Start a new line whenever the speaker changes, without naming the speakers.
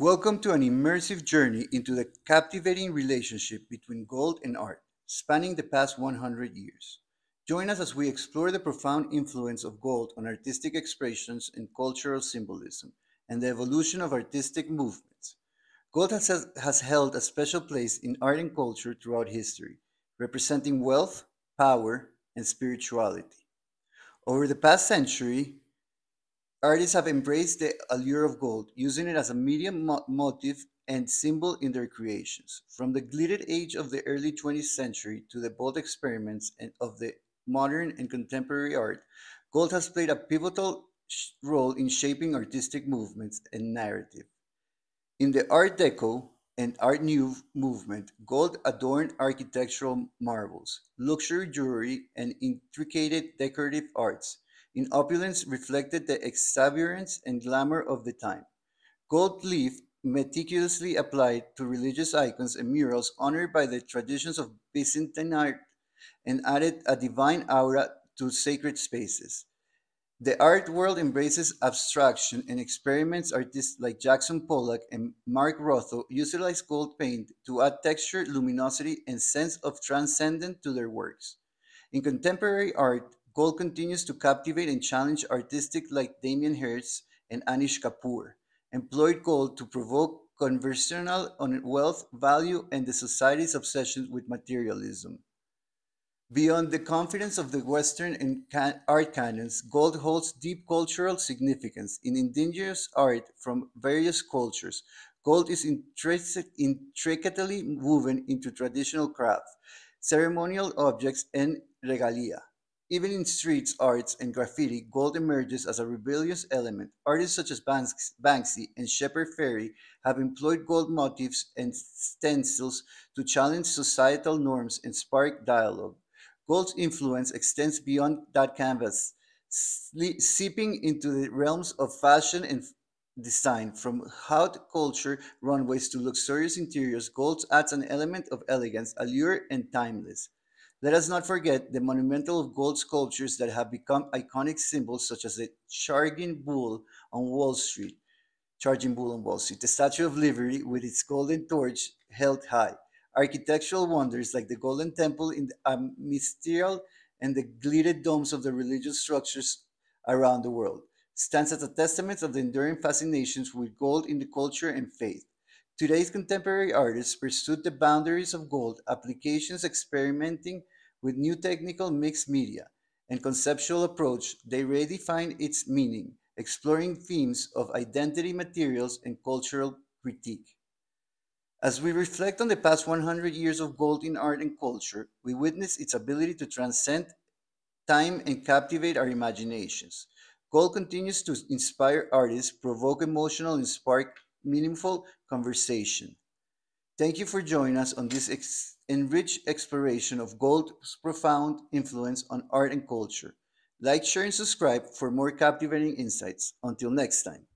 Welcome to an immersive journey into the captivating relationship between gold and art, spanning the past 100 years. Join us as we explore the profound influence of gold on artistic expressions and cultural symbolism, and the evolution of artistic movements. Gold has, has held a special place in art and culture throughout history, representing wealth, power, and spirituality. Over the past century, Artists have embraced the allure of gold, using it as a medium mo- motif and symbol in their creations. From the Gilded Age of the early 20th century to the bold experiments of the modern and contemporary art, gold has played a pivotal role in shaping artistic movements and narrative. In the Art Deco and Art Nouveau movement, gold adorned architectural marbles, luxury jewelry, and intricate decorative arts in opulence reflected the exuberance and glamour of the time. Gold leaf meticulously applied to religious icons and murals honored by the traditions of Byzantine art and added a divine aura to sacred spaces. The art world embraces abstraction and experiments artists like Jackson Pollock and Mark Rothko utilize gold paint to add texture, luminosity, and sense of transcendence to their works. In contemporary art, Gold continues to captivate and challenge artists like Damien Hirst and Anish Kapoor, employed gold to provoke conversational on wealth, value, and the society's obsession with materialism. Beyond the confidence of the Western and can- art canons, gold holds deep cultural significance in indigenous art from various cultures. Gold is intricately woven into traditional crafts, ceremonial objects, and regalia. Even in street arts and graffiti, gold emerges as a rebellious element. Artists such as Banksy and Shepard Fairey have employed gold motifs and stencils to challenge societal norms and spark dialogue. Gold's influence extends beyond that canvas, seeping into the realms of fashion and design. From haute culture runways to luxurious interiors, gold adds an element of elegance, allure, and timeless. Let us not forget the monumental gold sculptures that have become iconic symbols, such as the charging bull on Wall Street, charging bull on Wall Street, the Statue of Liberty with its golden torch held high, architectural wonders like the Golden Temple in the um, Amityville and the glittered domes of the religious structures around the world, stands as a testament of the enduring fascinations with gold in the culture and faith. Today's contemporary artists pursue the boundaries of gold applications, experimenting with new technical mixed media and conceptual approach. They redefine its meaning, exploring themes of identity, materials, and cultural critique. As we reflect on the past 100 years of gold in art and culture, we witness its ability to transcend time and captivate our imaginations. Gold continues to inspire artists, provoke emotional, and spark meaningful conversation. Thank you for joining us on this ex- enriched exploration of gold's profound influence on art and culture. Like, share, and subscribe for more captivating insights. Until next time.